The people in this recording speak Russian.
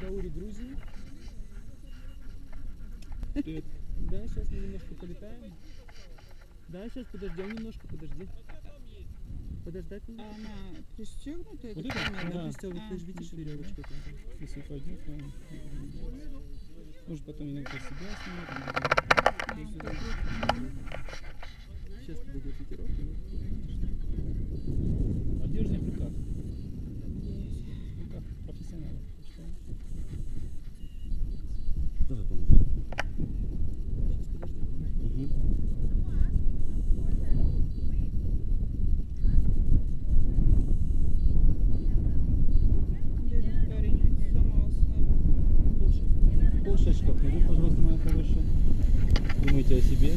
Даури, Грузии. Да, сейчас мы немножко полетаем. Да, сейчас подождем немножко, подожди. Подождать А надо? она пристегнутая? Вот это? камера? Да. Пристегнут, ты же А, видишь веревочку там. Если упадет, то... Может потом иногда себя снимет. А, так Сейчас подойдет ветерок. Пожалуйста, моя хорошая. Думайте о себе.